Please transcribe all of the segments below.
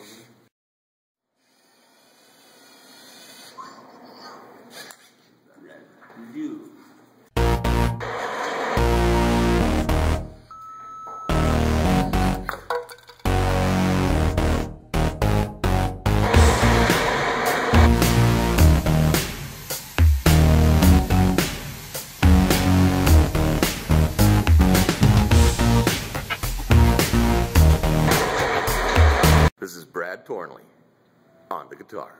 You. This is Brad Tornley on the guitar.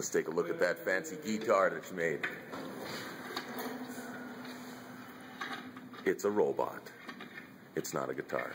Let's take a look at that fancy guitar that you made. It's a robot. It's not a guitar.